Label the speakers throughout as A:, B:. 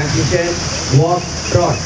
A: Transition, walk, trot.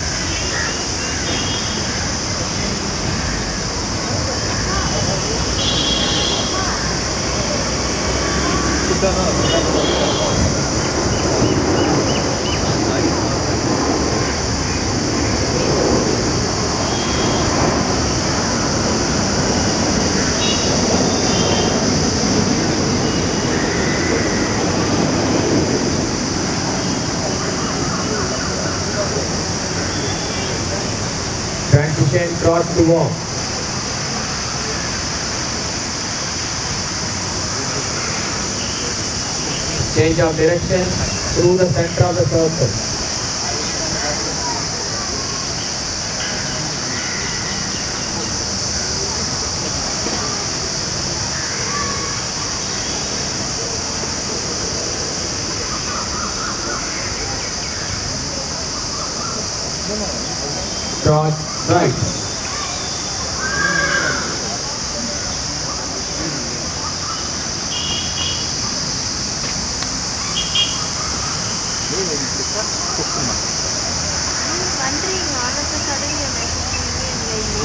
A: Transition, trot to walk. Change of direction through the center of the circle. Trot right.
B: wondering all of a sudden you're messaging me and you're